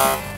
Uh-huh.